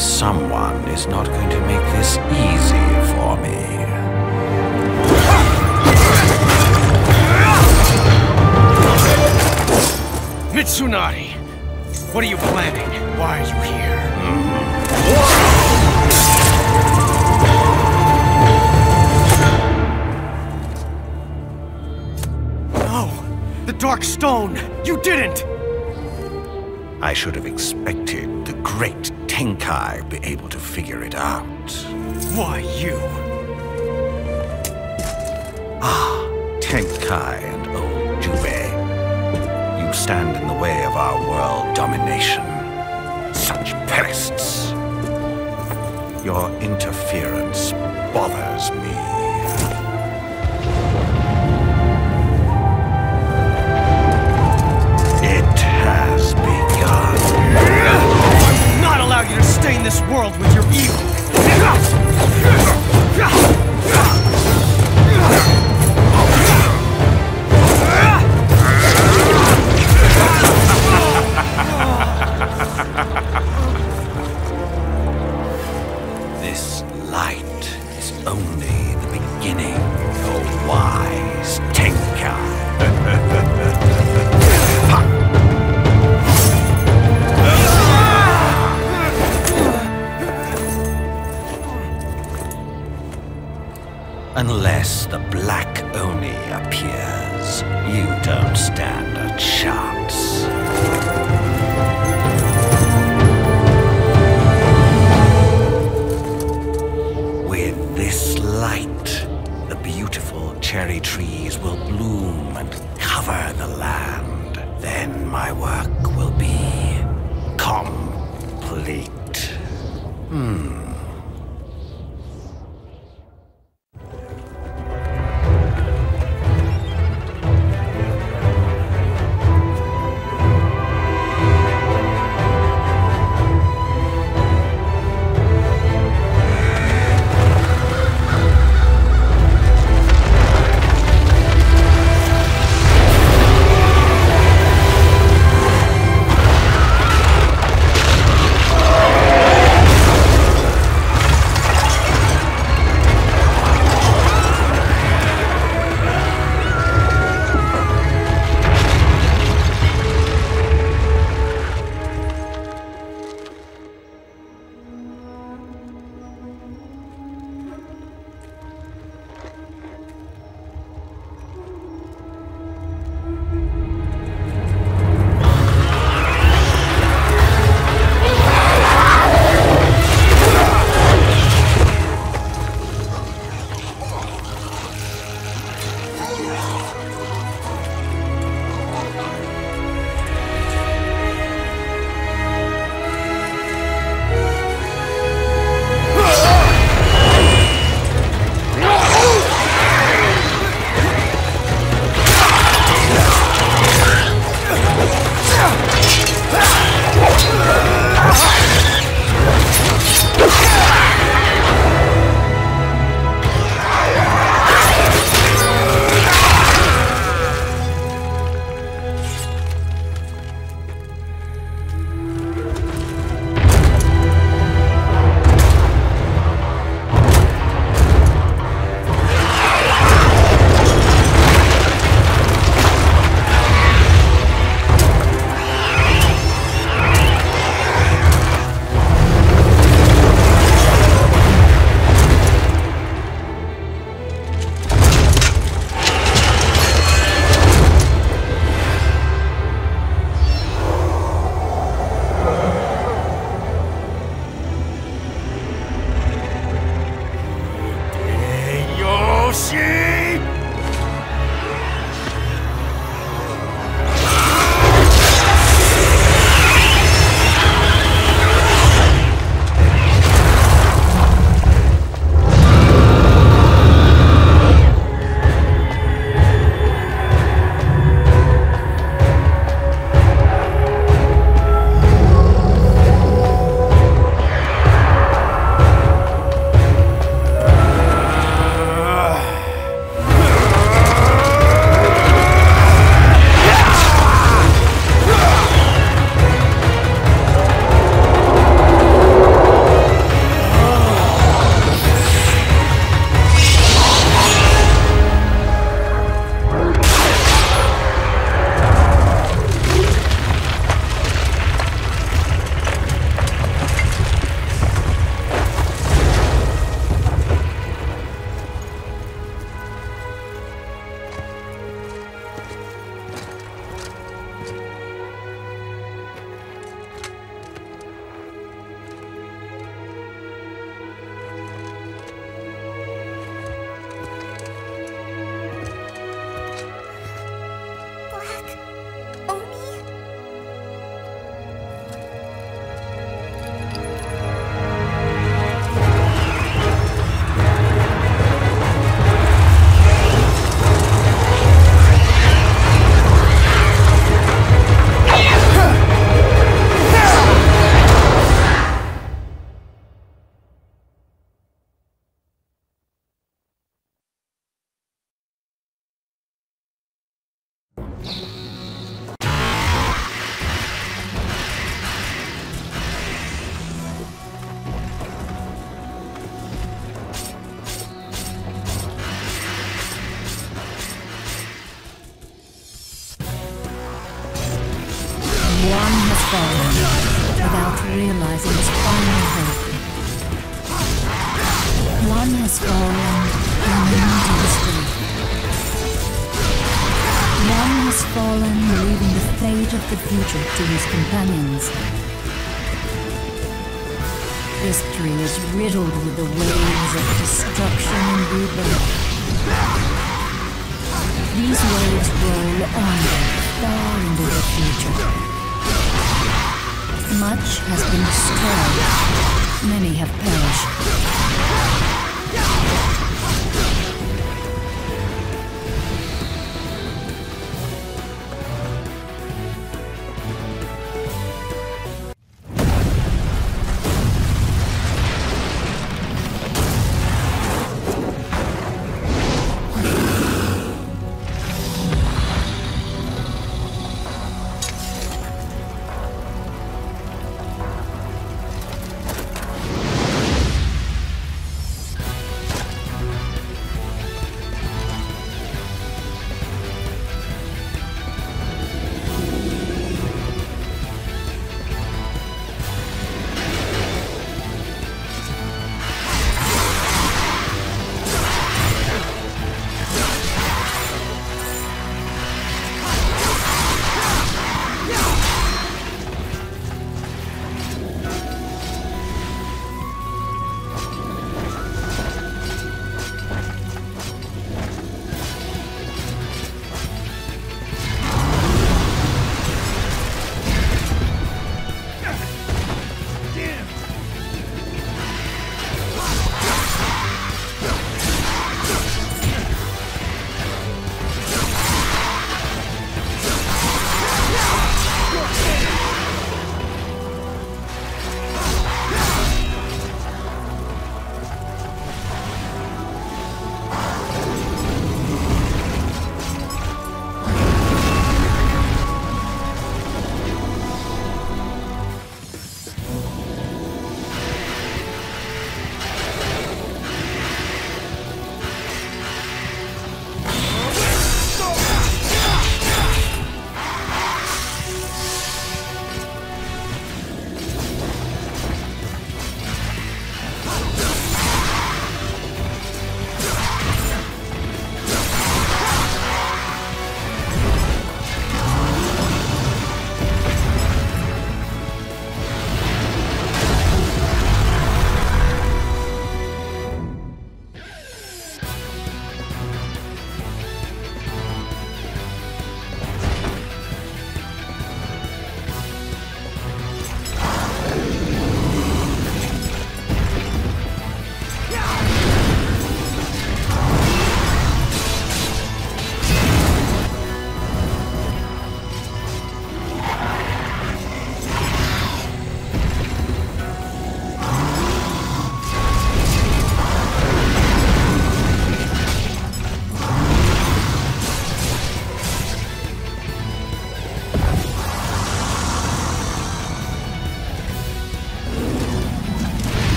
Someone is not going to make this easy for me. Mitsunari! What are you planning? Why are you here? No! The Dark Stone! You didn't! I should have expected Tenkai be able to figure it out. Why you? Ah, Tenkai and old Jubei. You stand in the way of our world domination. Such pests. Your interference bothers me.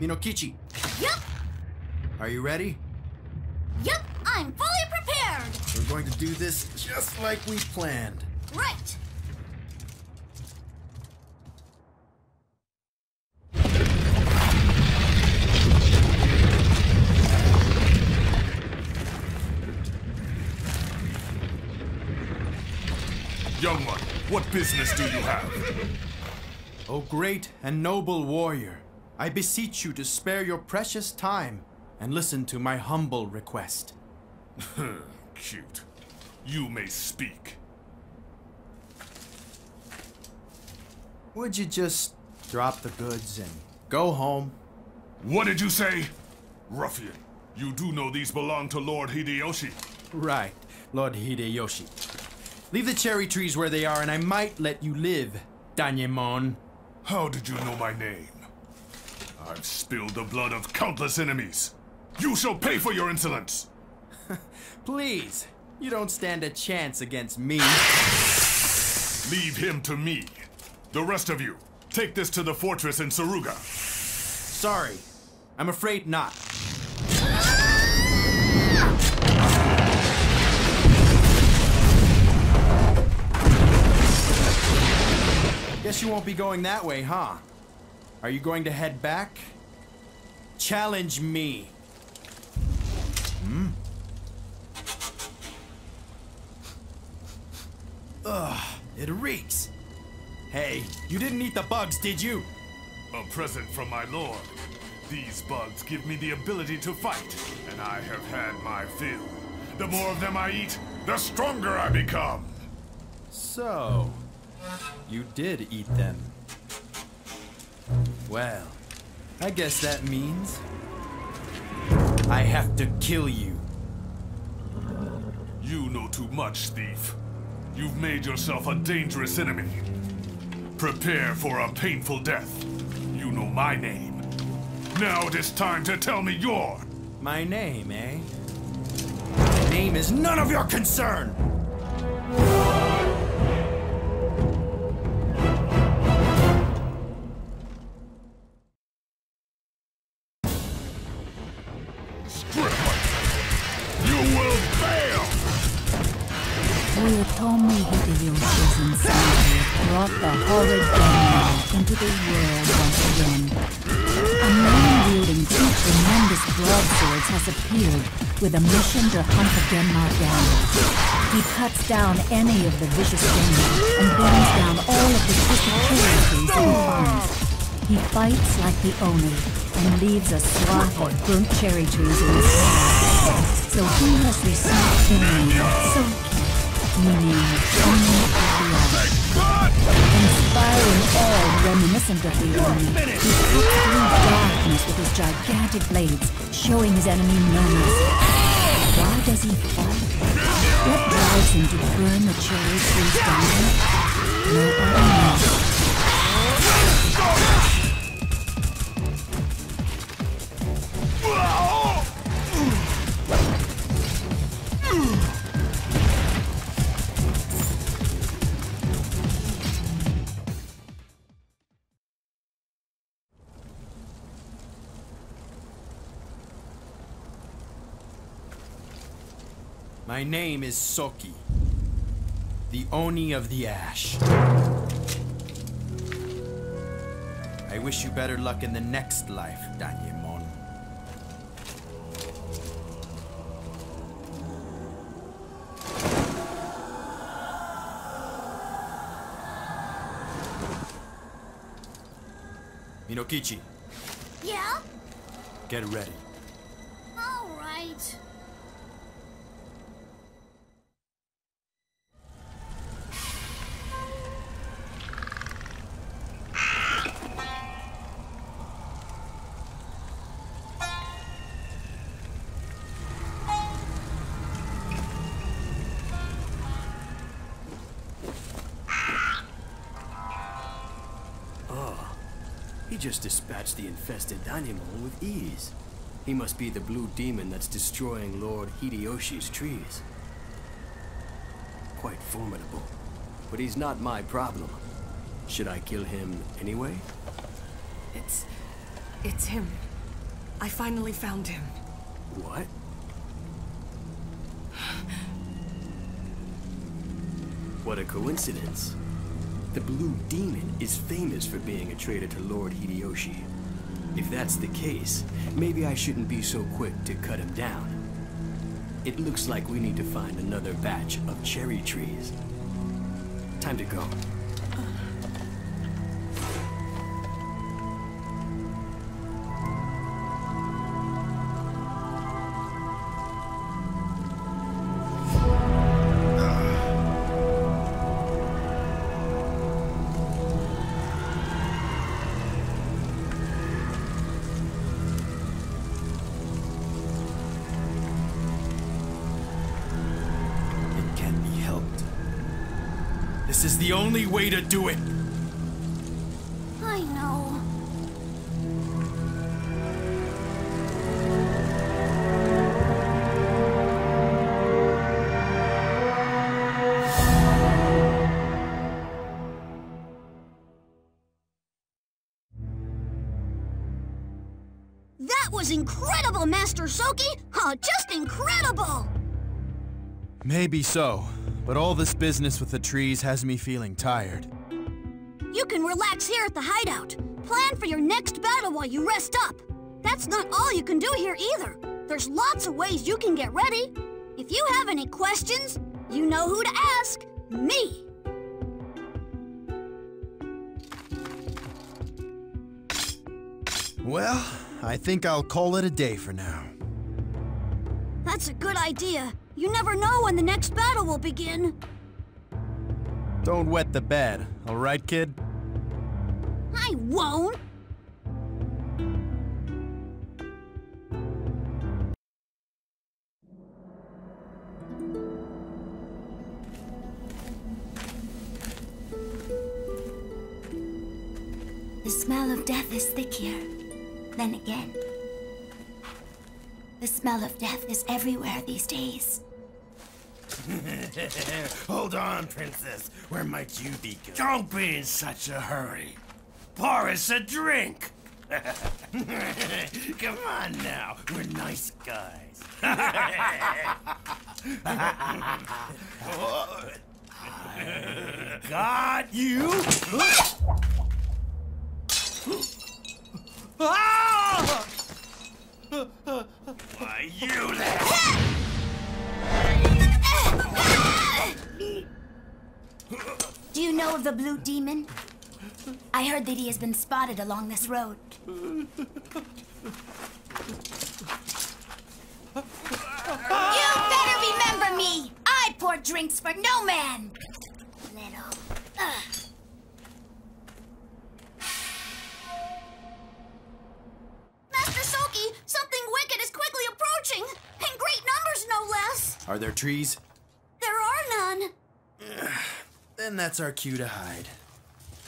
Minokichi. Yep. Are you ready? Yep, I'm fully prepared. We're going to do this just like we planned. Right. Young one, what business do you have? O great and noble warrior, I beseech you to spare your precious time and listen to my humble request. Cute. You may speak. Would you just drop the goods and go home? What did you say? Ruffian, you do know these belong to Lord Hideyoshi. Right, Lord Hideyoshi. Leave the cherry trees where they are, and I might let you live, Danyemon. How did you know my name? I've spilled the blood of countless enemies. You shall pay for your insolence! Please, you don't stand a chance against me. Leave him to me. The rest of you, take this to the fortress in Suruga. Sorry, I'm afraid not. Guess you won't be going that way, huh? Are you going to head back? Challenge me. Hmm? Ugh, it reeks. Hey, you didn't eat the bugs, did you? A present from my lord. These bugs give me the ability to fight, and I have had my fill. The more of them I eat, the stronger I become. So, you did eat them. Well, I guess that means I have to kill you. You know too much, thief. You've made yourself a dangerous enemy. Prepare for a painful death. You know my name. Now it is time to tell me your. My name, eh? My name is none of your concern! Genma down. He cuts down any of the vicious Genma and burns down all of the twisted cherry trees he finds. He fights like the Oni and leaves a swath of burnt cherry trees in his path. So he has received the name Soki, meaning Oni of the. Inspiring all reminiscent of the Oni, he cuts through darkness with his gigantic blades, showing his enemy no mercy. Why does he fight? What drives him to burn the cherry trees down? Nobody knows. My name is Soki, the Oni of the Ash. I wish you better luck in the next life, Danyemon. Minokichi, Yeah? get ready. All right. just dispatched the infested animal with ease. He must be the blue demon that's destroying Lord Hideyoshi's trees. Quite formidable. But he's not my problem. Should I kill him anyway? It's... it's him. I finally found him. What? What a coincidence. The Blue Demon is famous for being a traitor to Lord Hideyoshi. If that's the case, maybe I shouldn't be so quick to cut him down. It looks like we need to find another batch of cherry trees. Time to go. This is the only way to do it. I know. That was incredible, Master Soki! Oh, just incredible! Maybe so, but all this business with the trees has me feeling tired. You can relax here at the hideout. Plan for your next battle while you rest up. That's not all you can do here either. There's lots of ways you can get ready. If you have any questions, you know who to ask. Me. Well, I think I'll call it a day for now. That's a good idea. You never know when the next battle will begin. Don't wet the bed, alright, kid? I won't. The smell of death is thick here. Then again, the smell of death is everywhere these days. Hold on, princess. Where might you be going? Don't be in such a hurry. Pour us a drink. Come on now. We're nice guys. Got you. Ah! Why, you there. Know of the Blue Demon? I heard that he has been spotted along this road. You better remember me! I pour drinks for no man! Little. Ugh. Master Soki, something wicked is quickly approaching. In great numbers, no less. Are there trees? There are none. Then that's our cue to hide.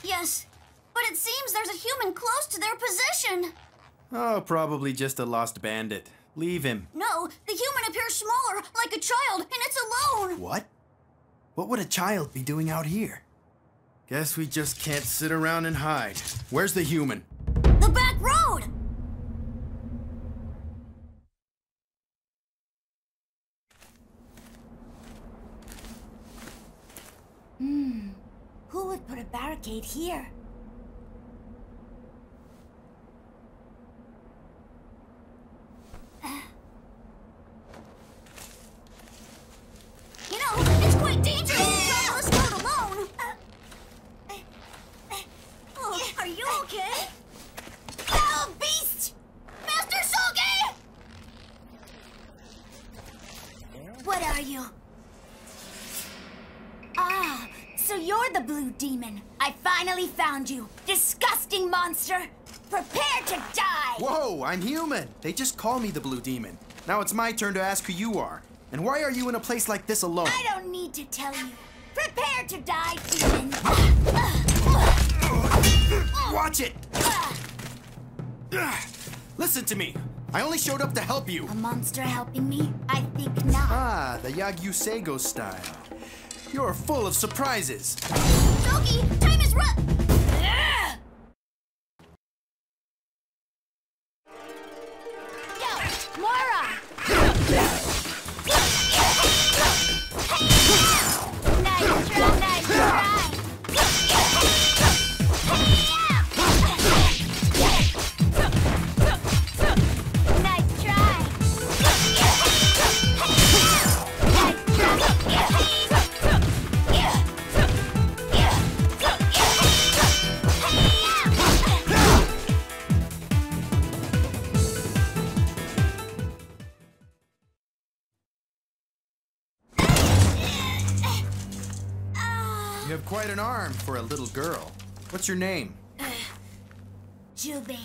Yes, but it seems there's a human close to their position. Oh, probably just a lost bandit. Leave him. No, the human appears smaller, like a child, and it's alone. What? What would a child be doing out here? Guess we just can't sit around and hide. Where's the human? The back road! Hmm. Who would put a barricade here? You're the blue demon. I finally found you. Disgusting monster. Prepare to die. Whoa, I'm human. They just call me the Blue Demon. Now it's my turn to ask who you are. And why are you in a place like this alone? I don't need to tell you. Prepare to die, demon. Watch it! Listen to me. I only showed up to help you. A monster helping me? I think not. Ah, the Yagyu Seigo style. You're full of surprises. Soki, time is run! You have quite an arm for a little girl. What's your name? Jubei.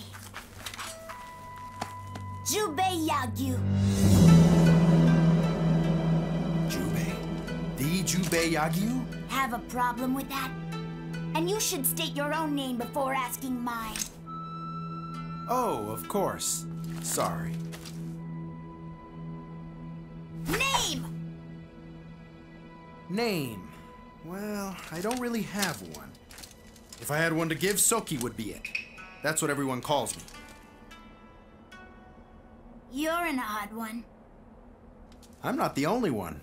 Jubei Yagyu. Jubei. The Jubei Yagyu? Have a problem with that? And you should state your own name before asking mine. Oh, of course. Sorry. Name! Name? Well, I don't really have one. If I had one to give, Soki would be it. That's what everyone calls me. You're an odd one. I'm not the only one.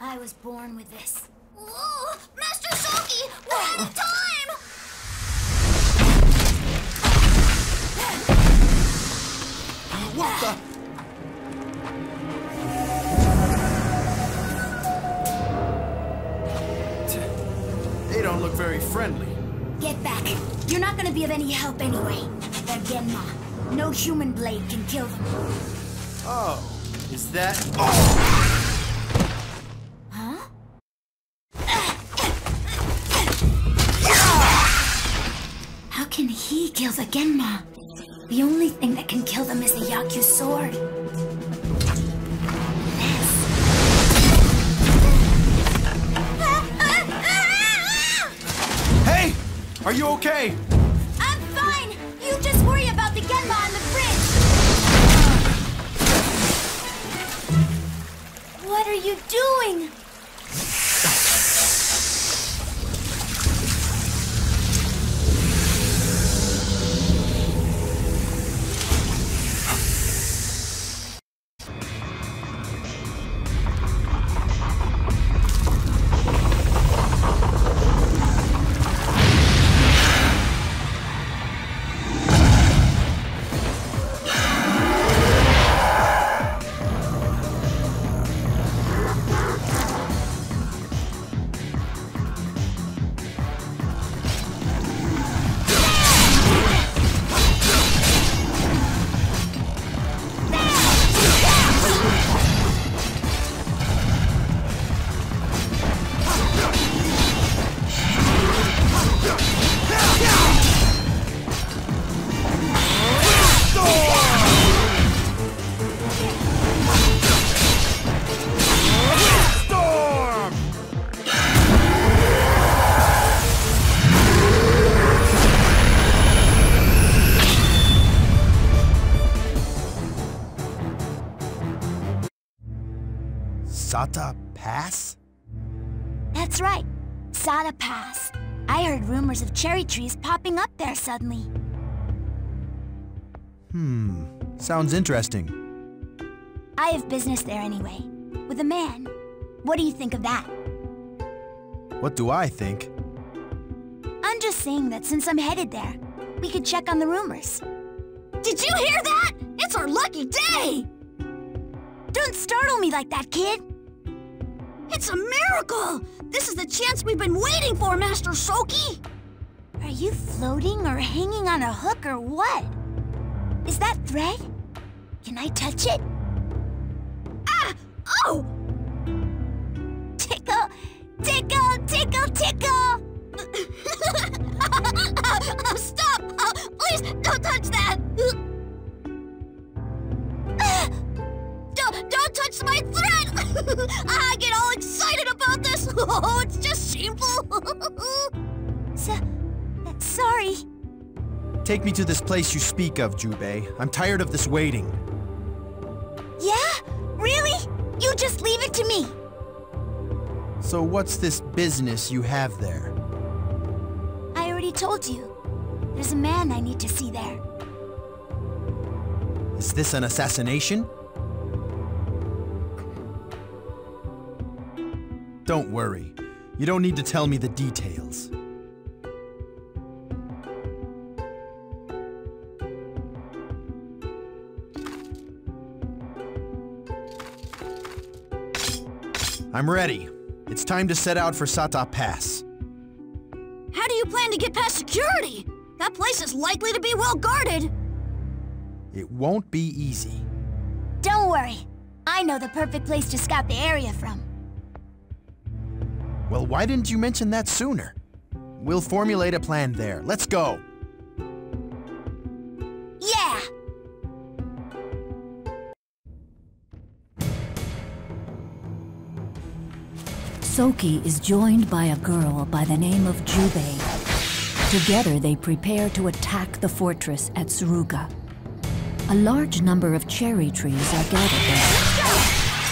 I was born with this. Whoa! Master Soki! We're out of time! What the? Don't look very friendly. Get back. You're not gonna be of any help anyway. They're Genma. No human blade can kill them. Oh, is that? Oh! Huh? How can he kill the Genma? The only thing that can kill them is the Yaku sword. Are you okay? I'm fine! You just worry about the Genma on the bridge! What are you doing? Cherry trees popping up there suddenly. Hmm, sounds interesting. I have business there anyway. With a man. What do you think of that? What do I think? I'm just saying that since I'm headed there, we could check on the rumors. Did you hear that? It's our lucky day! Don't startle me like that, kid! It's a miracle! This is the chance we've been waiting for, Master Soki! Are you floating or hanging on a hook or what? Is that thread? Can I touch it? Ah! Oh! Tickle! Tickle! Tickle! Tickle! Oh, stop! Oh, please, don't touch that! don't, don't touch my thread! I get all excited about this! Oh, it's just shameful! So, sorry. Take me to this place you speak of, Jubei. I'm tired of this waiting. Yeah? Really? You just leave it to me. So what's this business you have there? I already told you. There's a man I need to see there. Is this an assassination? Don't worry. You don't need to tell me the details. I'm ready. It's time to set out for Sata Pass. How do you plan to get past security? That place is likely to be well guarded. It won't be easy. Don't worry. I know the perfect place to scout the area from. Well, why didn't you mention that sooner? We'll formulate a plan there. Let's go. Soki is joined by a girl by the name of Jubei. Together they prepare to attack the fortress at Suruga. A large number of cherry trees are gathered there.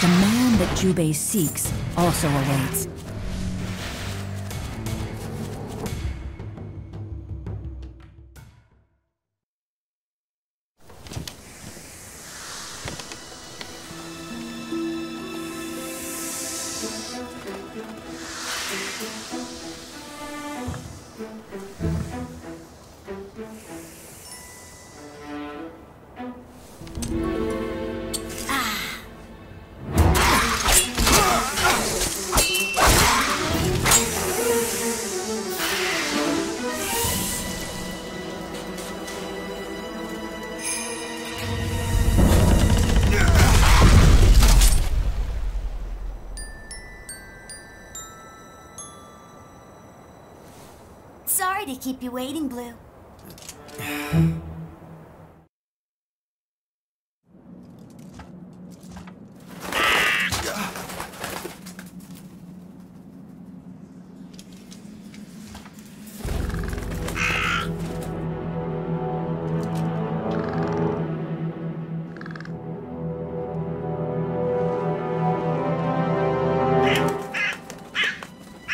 The man that Jubei seeks also awaits. Keep you waiting, Blue.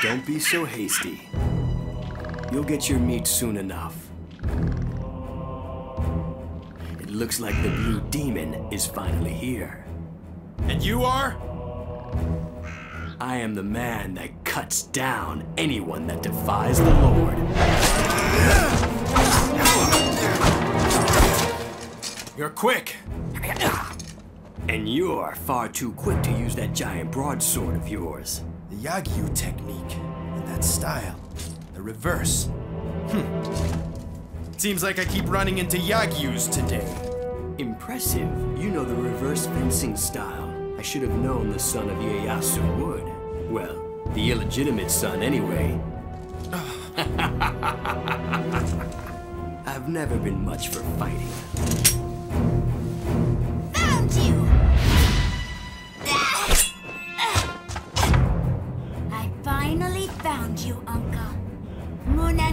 Don't be so hasty. You'll get your meat soon enough. It looks like the Blue Demon is finally here. And you are? I am the man that cuts down anyone that defies the Lord. You're quick. And you're far too quick to use that giant broadsword of yours. The Yagyu technique. And that style. The reverse. Hmm. Seems like I keep running into Yagyus today. Impressive. You know the reverse fencing style. I should have known the son of Ieyasu would. Well, the illegitimate son anyway. I've never been much for fighting. Found you!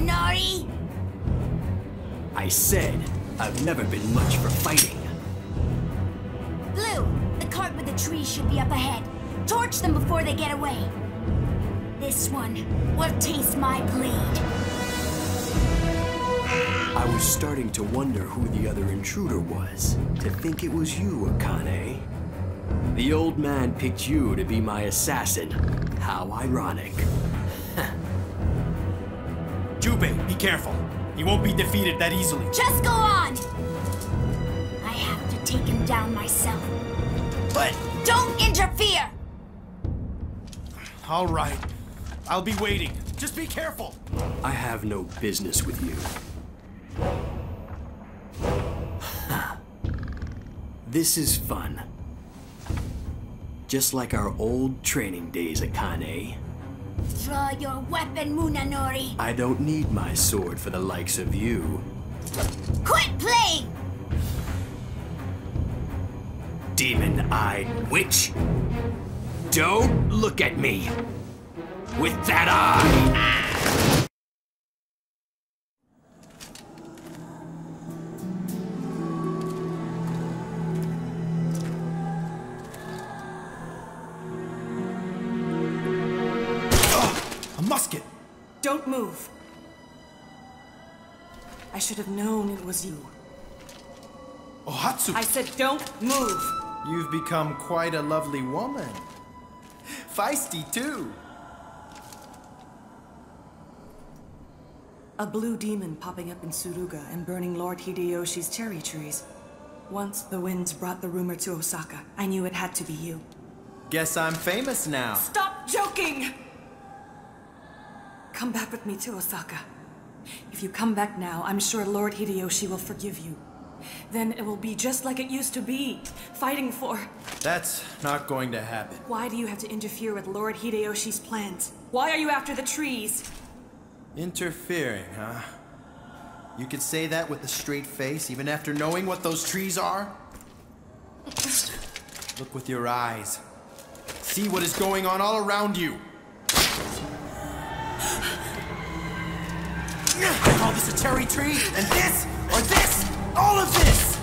Munenori! I said I've never been much for fighting. Blue, the cart with the trees should be up ahead. Torch them before they get away. This one will taste my blade. I was starting to wonder who the other intruder was. To think it was you, Akane. The old man picked you to be my assassin. How ironic. Jubei, be careful. He won't be defeated that easily. Just go on! I have to take him down myself. But, Don't interfere! all right. I'll be waiting. Just be careful. I have no business with you. this is fun. Just like our old training days, Akane. Draw your weapon, Munenori. I don't need my sword for the likes of you. Quit playing! Demon-eyed witch! Don't look at me! With that eye! Should have known it was you. Ohatsu. I said don't move. You've become quite a lovely woman. Feisty, too. A blue demon popping up in Suruga and burning Lord Hideyoshi's cherry trees. Once the winds brought the rumor to Osaka, I knew it had to be you. Guess I'm famous now. Stop joking! Come back with me to Osaka. If you come back now, I'm sure Lord Hideyoshi will forgive you. Then it will be just like it used to be, fighting for. That's not going to happen. Why do you have to interfere with Lord Hideyoshi's plans? Why are you after the trees? Interfering, huh? You could say that with a straight face, even after knowing what those trees are? Look with your eyes. See what is going on all around you. Call this a cherry tree, and this, or this, all of this!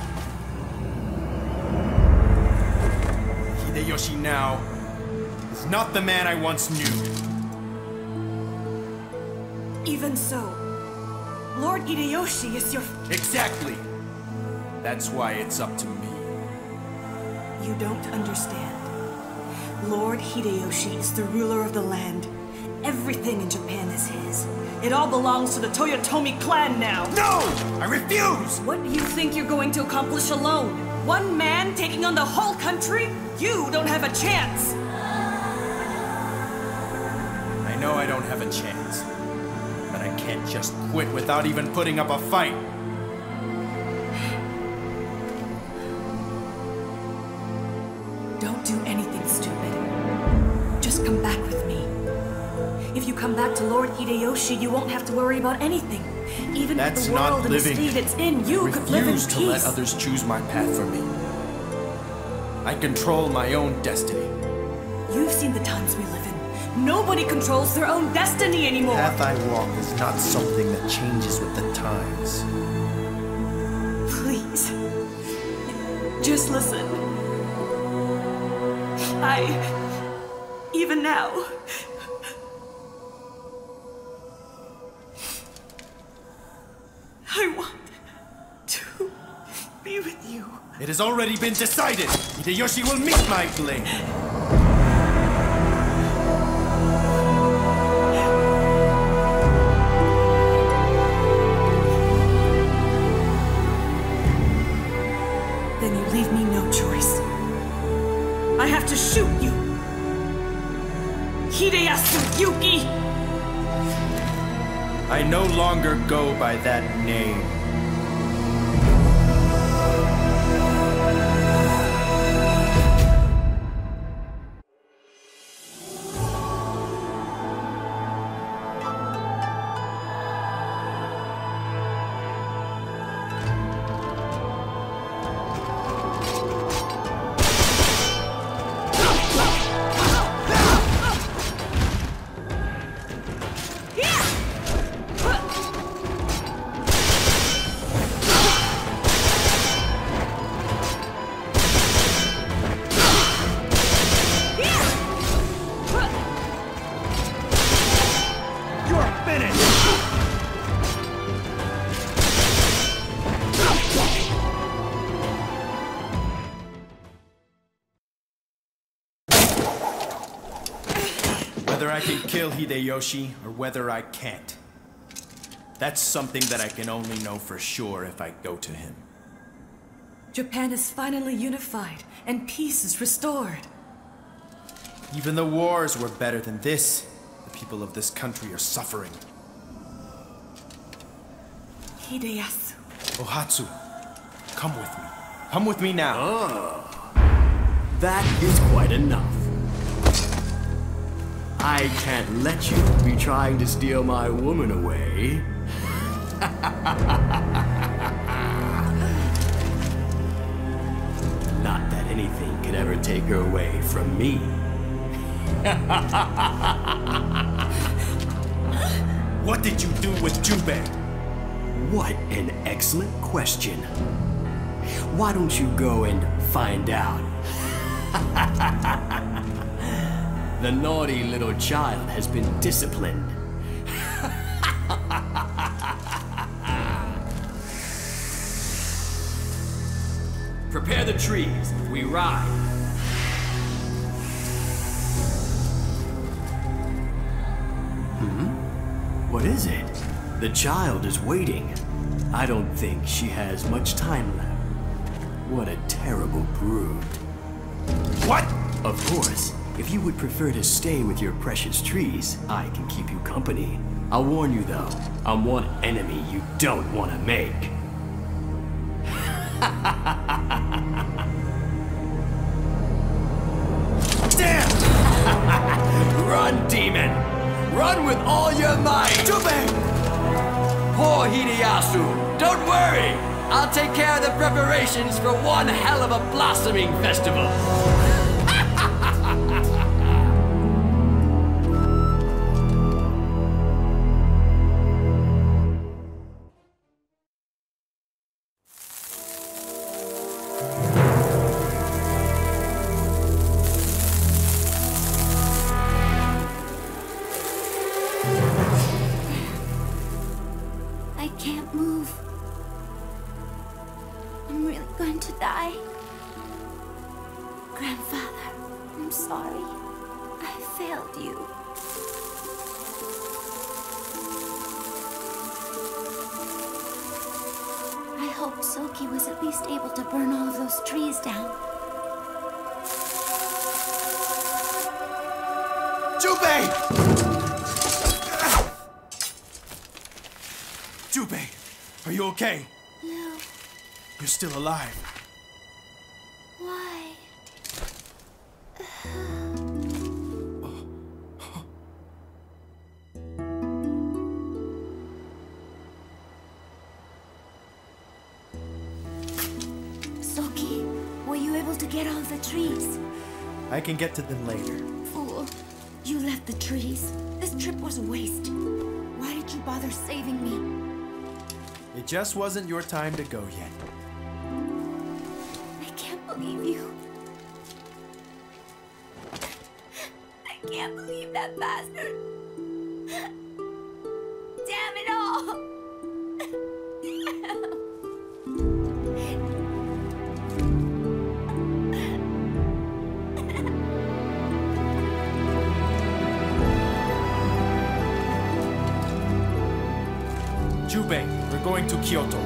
Hideyoshi now is not the man I once knew. Even so, Lord Hideyoshi is your. Exactly. That's why it's up to me. You don't understand. Lord Hideyoshi is the ruler of the land. Everything in Japan is his. It all belongs to the Toyotomi clan now. No! I refuse! What do you think you're going to accomplish alone? One man taking on the whole country? You don't have a chance! I know I don't have a chance. But I can't just quit without even putting up a fight. Don't do anything come back to Lord Hideyoshi, you won't have to worry about anything. Even That's if the not world and the state it's in, you I could live in refuse peace. to let others choose my path for me. I control my own destiny. You've seen the times we live in. Nobody controls their own destiny anymore. The path I walk is not something that changes with the times. Please. Just listen. I. Even now. Has already been decided! Hideyoshi will meet my blade! Kill Hideyoshi or whether I can't. That's something that I can only know for sure if I go to him. Japan is finally unified, and peace is restored. Even the wars were better than this. The people of this country are suffering. Hideyasu. Ohatsu, come with me. Come with me now. Ah, that is quite enough. I can't let you be trying to steal my woman away. Not that anything could ever take her away from me. What did you do with Jubei? What an excellent question. Why don't you go and find out? the naughty little child has been disciplined. Prepare the trees. We ride. Hmm? What is it? The child is waiting. I don't think she has much time left. What a terrible brood. What? Of course, if you would prefer to stay with your precious trees, I can keep you company. I'll warn you though, I'm one enemy you don't want to make. Damn! Run, demon! Run with all your might! Jubei! Poor Hideyasu, don't worry! I'll take care of the preparations for one hell of a blossoming festival. Jubei, are you okay? No, You're still alive. why? Soki, were you able to get all the trees? I can get to them later. Fool, you left the trees. This trip was a waste. Why did you bother saving me? It just wasn't your time to go yet. I can't believe you. I can't believe that bastard. Kyoto.